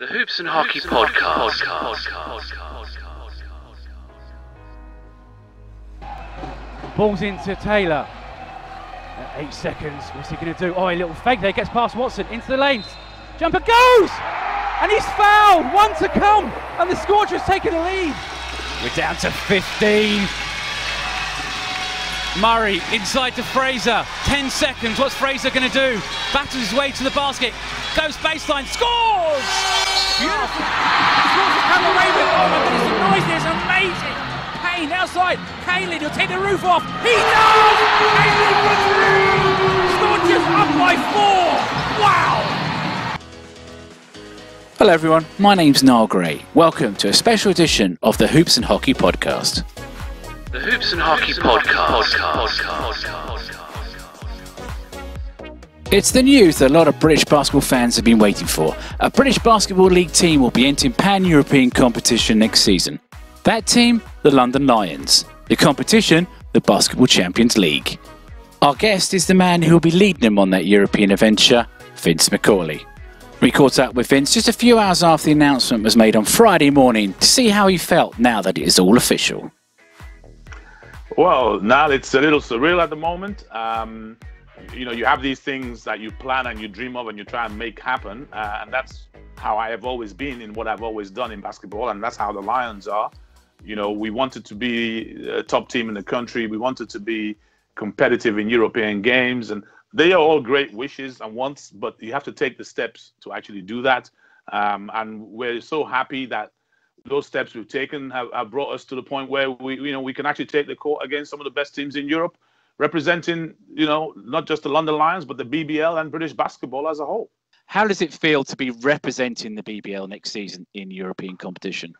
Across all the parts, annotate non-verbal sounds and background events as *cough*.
The Hoops and Hockey Podcast. Balls into Taylor. At eight seconds. What's he going to do? Oh, a little fake there. Gets past Watson into the lanes. Jumper goes! And he's fouled. One to come. And the Scorchers taking the lead. We're down to 15. Murray inside to Fraser. 10 seconds. What's Fraser going to do? Battles his way to the basket. Goes baseline. Scores! Beautiful. Scores to come away with. Oh my goodness, the noise is amazing. Kane outside. Kane, he'll take the roof off. He does! Kane for three! Scorchers up by four. Wow! Hello, everyone. My name's Niall Gray. Welcome to a special edition of the Hoops and Hockey Podcast. The Hoops and Hockey Podcast. It's the news that a lot of British basketball fans have been waiting for. A British Basketball League team will be entering pan European competition next season. That team, the London Lions. The competition, the Basketball Champions League. Our guest is the man who will be leading them on that European adventure, Vince Macaulay. We caught up with Vince just a few hours after the announcement was made on Friday morning to see how he felt now that it is all official. Well, now it's a little surreal at the moment. Um, you know, you have these things that you plan and you dream of and you try and make happen. Uh, and that's how I have always been in what I've always done in basketball. And that's how the Lions are. You know, we wanted to be a top team in the country. We wanted to be competitive in European games. And they are all great wishes and wants, but you have to take the steps to actually do that. Um, and we're so happy that those steps we've taken have, have, brought us to the point where we, you know, we can actually take the court against some of the best teams in Europe, representing, you know, not just the London Lions, but the BBL and British basketball as a whole. How does it feel to be representing the BBL next season in European competition?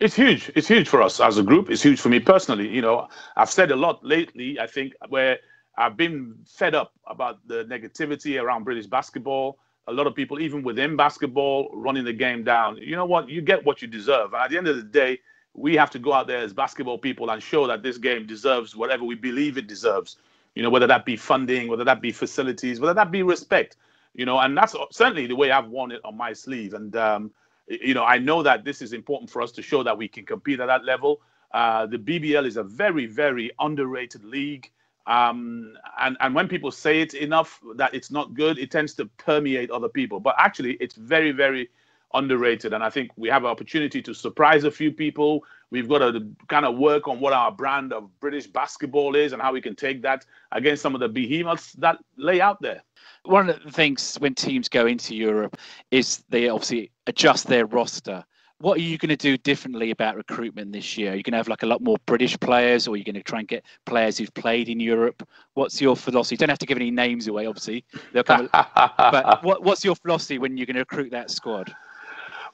It's huge. It's huge for us as a group. It's huge for me personally. You know, I've said a lot lately, I think, where I've been fed up about the negativity around British basketball a lot of people, even within basketball, running the game down. You know what? You get what you deserve. And at the end of the day, we have to go out there as basketball people and show that this game deserves whatever we believe it deserves. You know, whether that be funding, whether that be facilities, whether that be respect. You know, and that's certainly the way I've worn it on my sleeve. And um, you know, I know that this is important for us to show that we can compete at that level. Uh, the BBL is a very, very underrated league. Um, and, and when people say it enough that it's not good, it tends to permeate other people. But actually, it's very, very underrated. And I think we have an opportunity to surprise a few people. We've got to kind of work on what our brand of British basketball is and how we can take that against some of the behemoths that lay out there. One of the things when teams go into Europe is they obviously adjust their roster what are you going to do differently about recruitment this year? Are you going to have like a lot more British players, or are you going to try and get players who've played in Europe? What's your philosophy? You don't have to give any names away, obviously. Come, *laughs* but what, what's your philosophy when you're going to recruit that squad?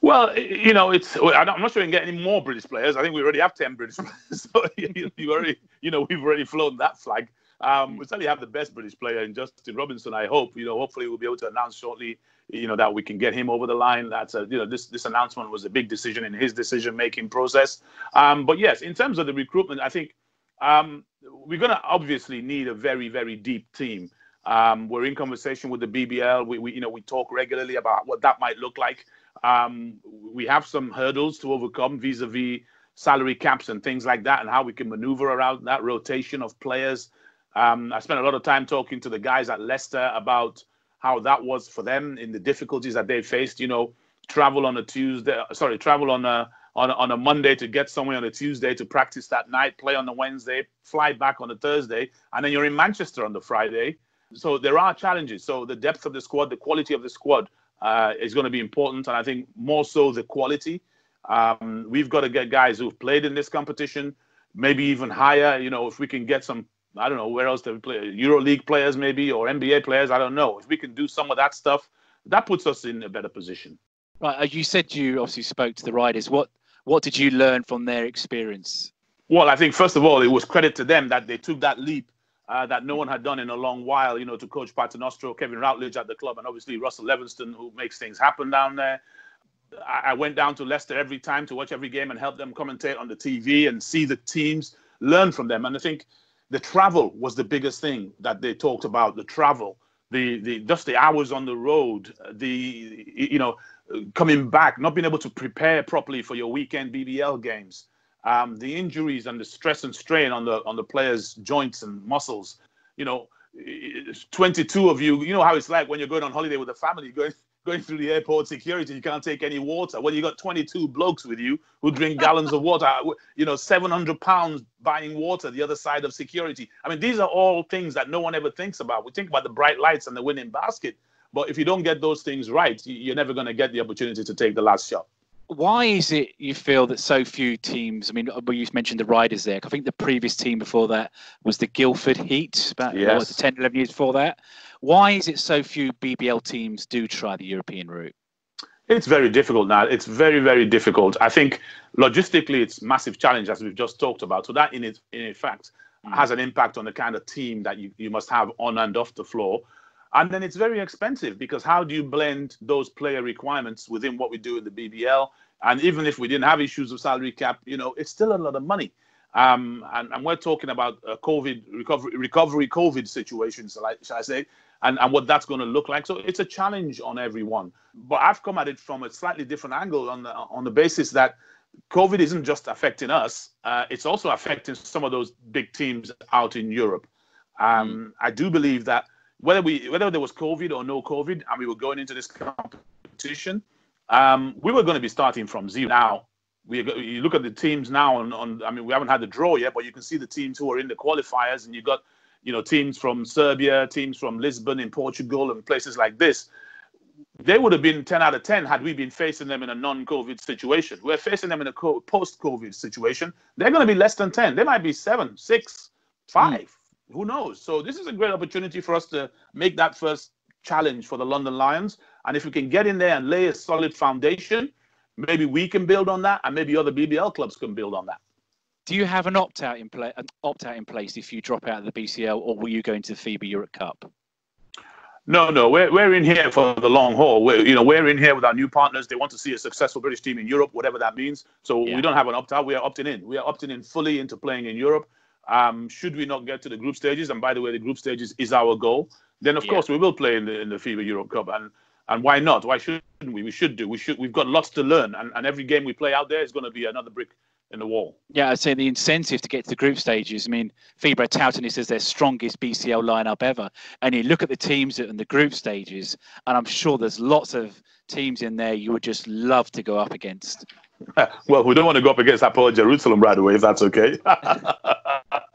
Well, you know, it's. I'm not sure we can get any more British players. I think we already have ten British *laughs* players. So you already, you know, we've already flown that flag. Um, we certainly have the best British player in Justin Robinson. I hope. You know, hopefully we'll be able to announce shortly. You know that we can get him over the line. That's a, you know this this announcement was a big decision in his decision making process. Um, but yes, in terms of the recruitment, I think um, we're going to obviously need a very very deep team. Um, we're in conversation with the BBL. We, we, you know we talk regularly about what that might look like. Um, we have some hurdles to overcome vis-a-vis salary caps and things like that, and how we can maneuver around that rotation of players. Um, I spent a lot of time talking to the guys at Leicester about how that was for them in the difficulties that they faced. You know, travel on a Tuesday, sorry, travel on a on a, on a Monday to get somewhere on a Tuesday to practice that night, play on the Wednesday, fly back on a Thursday, and then you're in Manchester on the Friday. So there are challenges. So the depth of the squad, the quality of the squad uh, is going to be important, and I think more so the quality. Um, we've got to get guys who've played in this competition, maybe even higher. You know, if we can get some I don't know where else they play EuroLeague players maybe or NBA players. I don't know. If we can do some of that stuff, that puts us in a better position. Right. You said you obviously spoke to the riders. What what did you learn from their experience? Well, I think first of all, it was credit to them that they took that leap uh, that no one had done in a long while. You know, to coach Paternostro, Kevin Routledge at the club, and obviously Russell Levingston, who makes things happen down there. I went down to Leicester every time to watch every game and help them commentate on the TV and see the teams, learn from them. And I think the travel was the biggest thing that they talked about. The travel, the the just the hours on the road, the you know coming back, not being able to prepare properly for your weekend BBL games, um, the injuries and the stress and strain on the on the players' joints and muscles. You know, 22 of you. You know how it's like when you're going on holiday with a family, going *laughs* going through the airport security, you can't take any water. Well, you got 22 blokes with you who drink *laughs* gallons of water. You know, 700 pounds buying water the other side of security. I mean, these are all things that no one ever thinks about. We think about the bright lights and the winning basket, but if you don't get those things right, you're never going to get the opportunity to take the last shot. Why is it you feel that so few teams? I mean, well, you mentioned the Riders there. I think the previous team before that was the Guildford Heat, about yes. 10, 11 years before that. Why is it so few BBL teams do try the European route? It's very difficult now. It's very, very difficult. I think logistically, it's massive challenge as we've just talked about. So that, in it, in fact, mm. has an impact on the kind of team that you, you must have on and off the floor. And then it's very expensive because how do you blend those player requirements within what we do in the BBL? And even if we didn't have issues of salary cap, you know, it's still a lot of money. Um, and, and, we're talking about a COVID recovery, recovery COVID situation, shall I, shall I say, and, and what that's going to look like. So it's a challenge on everyone. But I've come at it from a slightly different angle on the on the basis that COVID isn't just affecting us; uh, it's also affecting some of those big teams out in Europe. Um, mm. I do believe that whether we whether there was COVID or no COVID, and we were going into this competition, um, we were going to be starting from zero. Now, we you look at the teams now on, on I mean we haven't had the draw yet, but you can see the teams who are in the qualifiers, and you got you know teams from Serbia, teams from Lisbon in Portugal, and places like this. They would have been 10 out of 10 had we been facing them in a non-COVID situation. We're facing them in a post-COVID situation. They're going to be less than 10. They might be seven, six, five. Who knows? So this is a great opportunity for us to make that first challenge for the London Lions. And if we can get in there and lay a solid foundation, maybe we can build on that, and maybe other BBL clubs can build on that. Do you have an opt out in play, an opt out in place if you drop out of the BCL, or will you go into the FIBA Europe Cup? No, no, we're, we're in here for the long haul. We're, you know, we're in here with our new partners. They want to see a successful British team in Europe, whatever that means. So yeah. we don't have an opt out. We are opting in. We are opting in fully into playing in Europe. Um, should we not get to the group stages, and by the way, the group stages is our goal, then of yeah. course we will play in the in the FIBA Europe Cup, and and why not? Why shouldn't we? We should do. We should. We've got lots to learn, and, and every game we play out there is going to be another brick in the wall. Yeah, I'd say the incentive to get to the group stages. I mean, FIBA touting this as their strongest BCL lineup ever, and you look at the teams in the group stages, and I'm sure there's lots of teams in there you would just love to go up against. *laughs* well, we don't want to go up against Hapoel Jerusalem right away, if that's okay. *laughs*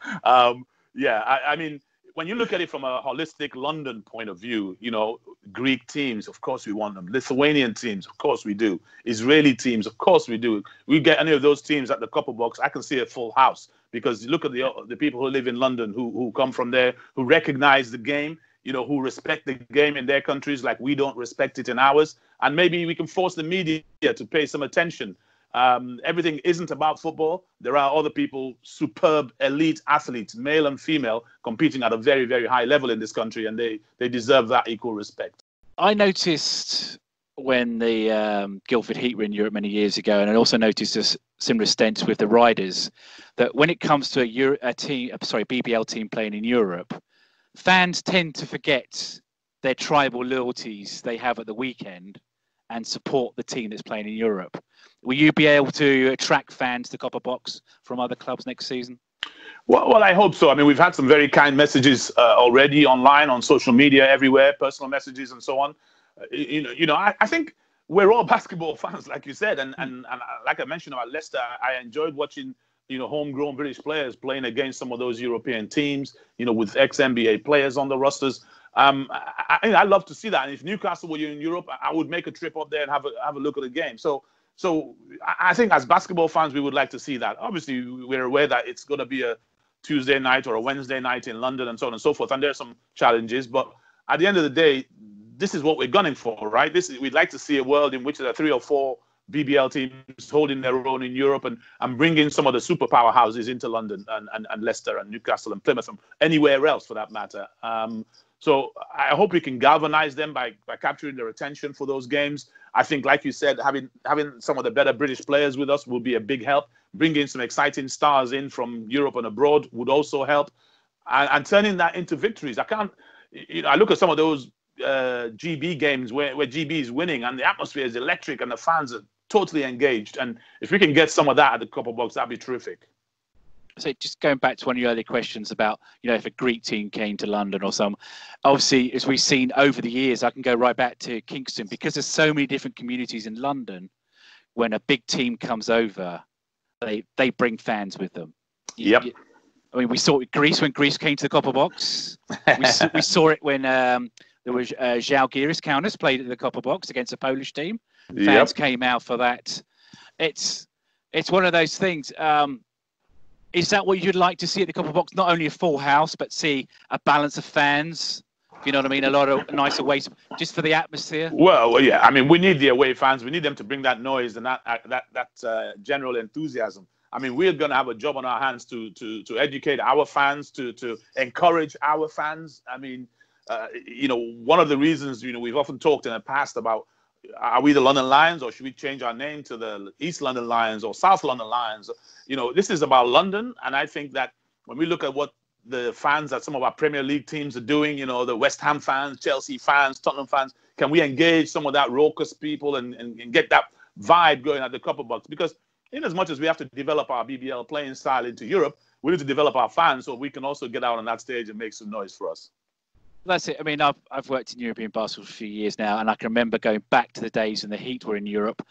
*laughs* um, yeah, I, I, mean, when you look at it from a holistic London point of view, you know, Greek teams, of course we want them. Lithuanian teams, of course we do. Israeli teams, of course we do. We get any of those teams at the Copper Box, I can see a full house because look at the the people who live in London who who come from there, who recognize the game, you know, who respect the game in their countries like we don't respect it in ours, and maybe we can force the media to pay some attention um, everything isn't about football. There are other people, superb elite athletes, male and female, competing at a very, very high level in this country, and they, they deserve that equal respect. I noticed when the um, Guildford Heat were in Europe many years ago, and I also noticed a similar stint with the Riders, that when it comes to a, Euro, a team, uh, sorry, BBL team playing in Europe, fans tend to forget their tribal loyalties they have at the weekend and support the team that's playing in Europe. Will you be able to attract fans to Copper Box from other clubs next season? Well, well, I hope so. I mean, we've had some very kind messages uh, already online, on social media, everywhere, personal messages, and so on. Uh, you know, you know, I, I, think we're all *laughs* basketball fans, like you said, and, and and like I mentioned about Leicester, I enjoyed watching you know homegrown British players playing against some of those European teams. You know, with ex NBA players on the rosters. Um, I, I, love to see that. And if Newcastle were in Europe, I would make a trip up there and have a have a look at the game. So so I think as basketball fans, we would like to see that. Obviously, we're aware that it's going to be a Tuesday night or a Wednesday night in London and so on and so forth. And there are some challenges, but at the end of the day, this is what we're gunning for, right? This is, we'd like to see a world in which there are three or four BBL teams holding their own in Europe and, and bringing some of the superpower houses into London and, and, and Leicester and Newcastle and Plymouth and anywhere else for that matter. Um, so I hope we can galvanize them by, by capturing their attention for those games. I think, like you said, having having some of the better British players with us will be a big help. Bringing some exciting stars in from Europe and abroad would also help, and, and turning that into victories. I can't, you know, I look at some of those uh, GB games where, where GB is winning and the atmosphere is electric and the fans are totally engaged. And if we can get some of that at the Copper Box, that'd be terrific. So just going back to one of your earlier questions about, you know, if a Greek team came to London or some, obviously, as we've seen over the years, I can go right back to Kingston because there's so many different communities in London. When a big team comes over, they they bring fans with them. Yep. I mean, we saw it Greece when Greece came to the Copper Box. we, saw, we saw it when um, there was uh, Žalgiris Kaunas played at the Copper Box against a Polish team. Fans Yep. came out for that. It's it's one of those things. Um, is that what you'd like to see at the Copper Box? Not only a full house, but see a balance of fans. You know what I mean? A lot of nicer ways, just for the atmosphere. Well, well, yeah. I mean, we need the away fans. We need them to bring that noise and that uh, that that uh, general enthusiasm. I mean, we're going to have a job on our hands to to to educate our fans, to to encourage our fans. I mean, uh, you know, one of the reasons you know we've often talked in the past about are we the London Lions or should we change our name to the East London Lions or South London Lions? You know, this is about London, and I think that when we look at what the fans that some of our Premier League teams are doing, you know, the West Ham fans, Chelsea fans, Tottenham fans, can we engage some of that raucous people and, and, and get that vibe going at the Copper Box? Because in as much as we have to develop our BBL playing style into Europe, we need to develop our fans so we can also get out on that stage and make some noise for us. That's it. I mean, I've, I've worked in European basketball for a few years now, and I can remember going back to the days when the Heat were in Europe.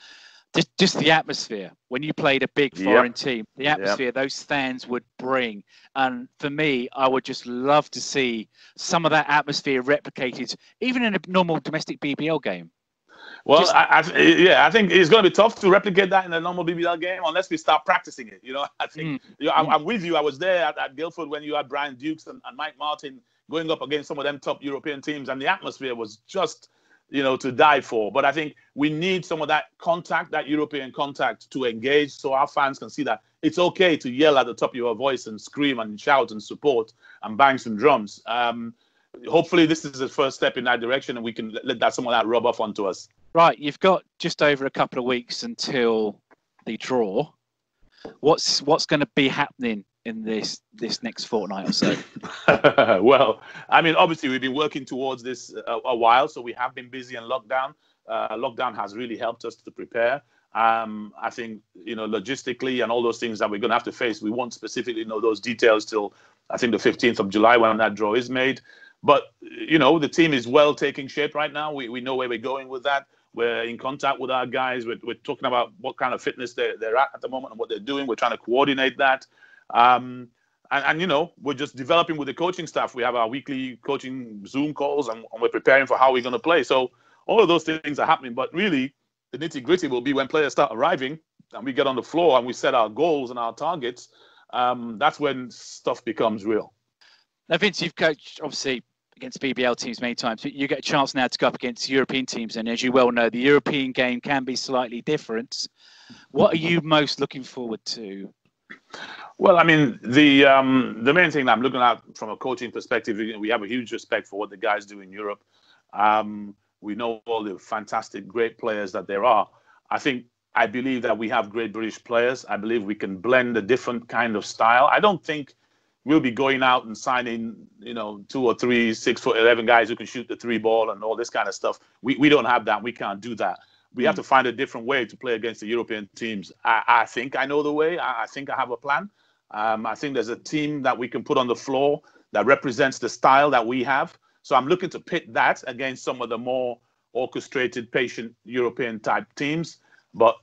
Just, just the atmosphere when you played a big Yep. foreign team, the atmosphere those fans would bring. And for me, I would just love to see some of that atmosphere replicated, even in a normal domestic BBL game. Well, Just- I, I, yeah, I think it's going to be tough to replicate that in a normal BBL game unless we start practicing it. You know, *laughs* I think mm. you know, I'm, mm. I'm with you. I was there at, at Guildford when you had Brian Dukes and, and Mike Martin going up against some of them top European teams, and the atmosphere was just, you know, to die for. But I think we need some of that contact, that European contact, to engage, so our fans can see that it's okay to yell at the top of your voice and scream and shout and support and bang some drums. Um, hopefully, this is the first step in that direction, and we can let, that some of that rub off onto us. Right, you've got just over a couple of weeks until the draw. What's what's going to be happening in this this next fortnight or so? *laughs* well, I mean, obviously, we've been working towards this a, a while, so we have been busy in lockdown. Uh, lockdown has really helped us to prepare. Um, I think, you know, logistically and all those things that we're going to have to face, we won't specifically know those details till I think the 15th of July when that draw is made. But, you know, the team is well taking shape right now. We, we know where we're going with that. We're in contact with our guys. We're, we're talking about what kind of fitness they're, they're at at the moment and what they're doing. We're trying to coordinate that. Um, and, and you know we're just developing with the coaching staff. We have our weekly coaching Zoom calls, and, and we're preparing for how we're going to play. So all of those things are happening. But really, the nitty gritty will be when players start arriving and we get on the floor and we set our goals and our targets. Um, that's when stuff becomes real. Now, Vince, you've coached obviously against BBL teams many times, but you get a chance now to go up against European teams, and as you well know, the European game can be slightly different. What are you most looking forward to? Well, I mean, the um, the main thing I'm looking at from a coaching perspective, we have a huge respect for what the guys do in Europe. Um, we know all the fantastic, great players that there are. I think I believe that we have great British players. I believe we can blend a different kind of style. I don't think we'll be going out and signing, you know, two or three six foot eleven guys who can shoot the three ball and all this kind of stuff. We we don't have that. We can't do that. We have to find a different way to play against the European teams. I, I think I know the way. I, I think I have a plan. Um, I think there's a team that we can put on the floor that represents the style that we have. So I'm looking to pit that against some of the more orchestrated, patient European type teams. But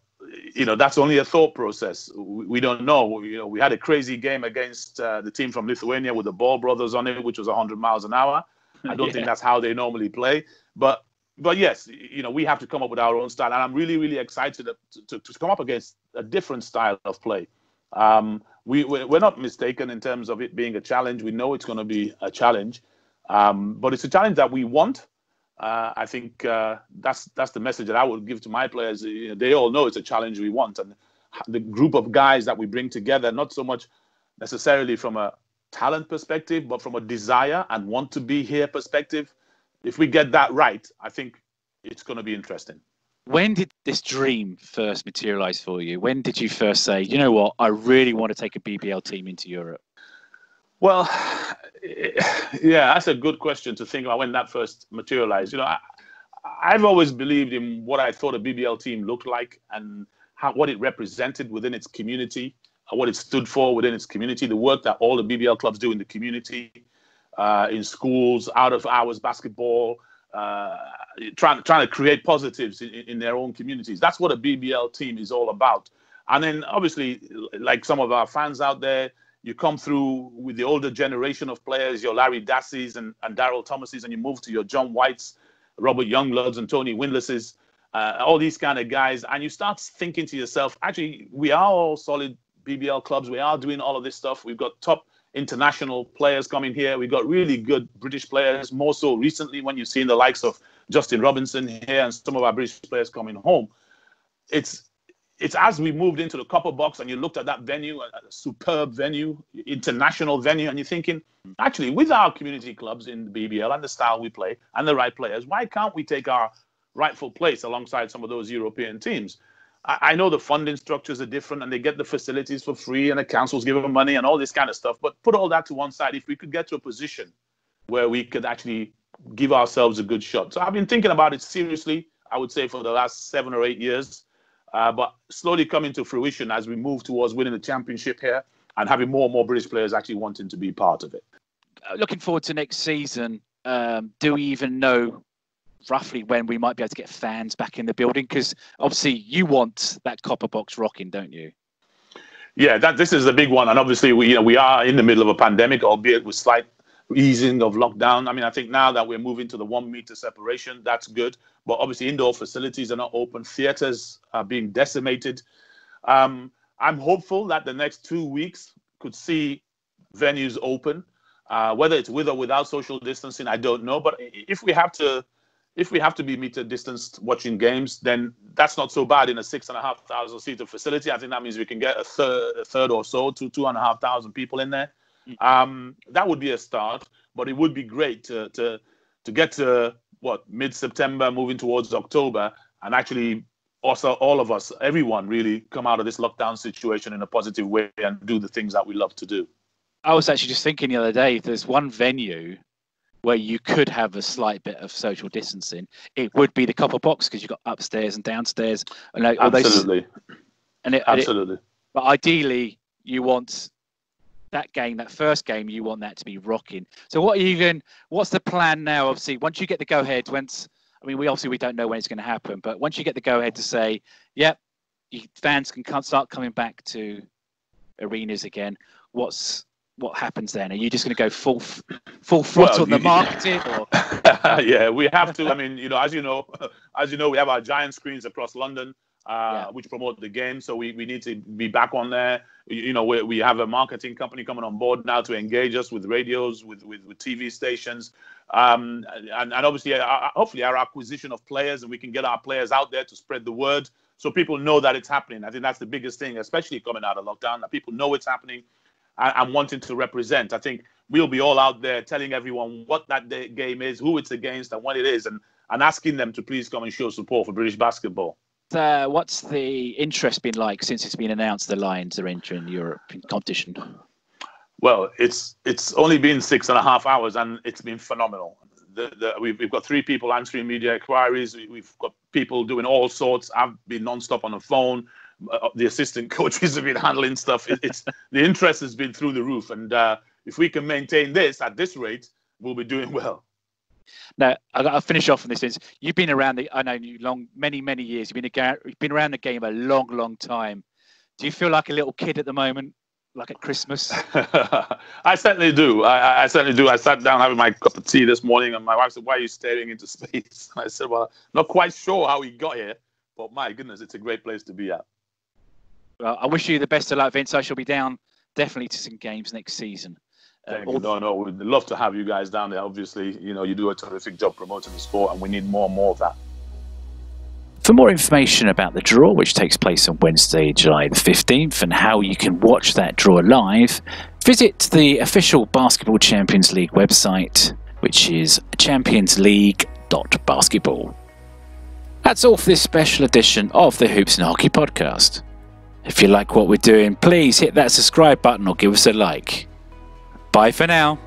you know that's only a thought process. We, we don't know. You know, we had a crazy game against uh, the team from Lithuania with the Ball brothers on it, which was 100 miles an hour. I don't Yeah. think that's how they normally play. But but yes, you know, we have to come up with our own style, and I'm really really excited to, to, to come up against a different style of play. Um, we we're not mistaken in terms of it being a challenge. We know it's going to be a challenge, um, but it's a challenge that we want. Uh, I think uh, that's that's the message that I would give to my players. You know, they all know it's a challenge we want, and the group of guys that we bring together, not so much necessarily from a talent perspective, but from a desire and want to be here perspective. If we get that right, I think it's going to be interesting. When did this dream first materialize for you? When did you first say, you know what, I really want to take a BBL team into Europe? Well, *sighs* yeah, that's a good question to think about when that first materialized. You know, I, I've always believed in what I thought a BBL team looked like and how, what it represented within its community, what it stood for within its community, the work that all the BBL clubs do in the community, uh, in schools, out of hours basketball, uh, trying trying to create positives in, in their own communities. That's what a BBL team is all about. And then obviously, like some of our fans out there, you come through with the older generation of players, your Larry Dassys and, and Daryl Thomases, and you move to your John Whites, Robert Youngbloods, and Tony Windlasses, uh, all these kind of guys, and you start thinking to yourself, actually, we are all solid BBL clubs. We are doing all of this stuff. We've got top international players coming here. We've got really good British players, more so recently when you've seen the likes of Justin Robinson here and some of our British players coming home. It's it's as we moved into the copper box and you looked at that venue, a, superb venue, international venue, and you're thinking, actually, with our community clubs in the BBL and the style we play and the right players, why can't we take our rightful place alongside some of those European teams? I, know the funding structures are different and they get the facilities for free and the councils give them money and all this kind of stuff. But put all that to one side, if we could get to a position where we could actually give ourselves a good shot. So I've been thinking about it seriously, I would say, for the last seven or eight years uh, but slowly coming to fruition as we move towards winning the championship here and having more and more British players actually wanting to be part of it. Uh, looking forward to next season. Um, do we even know roughly when we might be able to get fans back in the building? Because obviously you want that copper box rocking, don't you? Yeah, that this is a big one, and obviously we you know we are in the middle of a pandemic, albeit with slight easing of lockdown. I mean, I think now that we're moving to the one meter separation, that's good. But obviously, indoor facilities are not open. Theaters are being decimated. Um, I'm hopeful that the next two weeks could see venues open. Uh, whether it's with or without social distancing, I don't know. But if we have to, if we have to be meter distanced watching games, then that's not so bad in a six and a half thousand seater facility. I think that means we can get a third, a third or so, to two and a half thousand people in there. Um, that would be a start, but it would be great to to to get to what mid September, moving towards October, and actually also all of us, everyone, really come out of this lockdown situation in a positive way and do the things that we love to do. I was actually just thinking the other day, if there's one venue where you could have a slight bit of social distancing, it would be the copper box because you've got upstairs and downstairs. And like, Absolutely. And it, Absolutely. It, but ideally, you want that game, that first game, you want that to be rocking. So what are you going? What's the plan now? Obviously, once you get the go ahead, once I mean, we obviously we don't know when it's going to happen, but once you get the go ahead to say, yep, you, fans can start coming back to arenas again. What's what happens then? Are you just going to go full full throttle well, on the marketing? *laughs* Yeah, we have to. I mean, you know, as you know, *laughs* as you know, we have our giant screens across London uh, yeah. which promote the game. So we, we need to be back on there. You, you know, we, we have a marketing company coming on board now to engage us with radios, with, with, with TV stations. Um, and, and obviously, uh, uh, hopefully, our acquisition of players and we can get our players out there to spread the word so people know that it's happening. I think that's the biggest thing, especially coming out of lockdown, that people know it's happening and, and wanting to represent. I think we'll be all out there telling everyone what that game is, who it's against, and what it is, and, and asking them to please come and show support for British basketball uh, what's the interest been like since it's been announced the Lions are entering Europe competition? Well, it's it's only been six and a half hours, and it's been phenomenal. The, the, we've, we've got three people answering media inquiries. We, have got people doing all sorts. I've been nonstop on the phone. Uh, the assistant *laughs* coaches have been handling stuff. It, it's the interest has been through the roof, and uh, if we can maintain this at this rate, we'll be doing well. Now, I'll finish off on this. Is you've been around the I know you long many many years. You've been a, you've been around the game a long long time. Do you feel like a little kid at the moment, like at Christmas? *laughs* I certainly do. I, I, certainly do. I sat down having my cup of tea this morning, and my wife said, "Why are you staring into *laughs* space?" And I said, "Well, not quite sure how we got here, but my goodness, it's a great place to be at." Well, I wish you the best of luck, Vince. I shall be down definitely to some games next season. Thank uh, you. No, no, we'd love to have you guys down there. Obviously, you know, you do a terrific job promoting the sport, and we need more and more of that. For more information about the draw, which takes place on Wednesday, July the 15th, and how you can watch that draw live, visit the official Basketball Champions League website, which is championsleague.basketball. That's all for this special edition of the Hoops and Hockey podcast. If you like what we're doing, please hit that subscribe button or give us a like. Bye for now.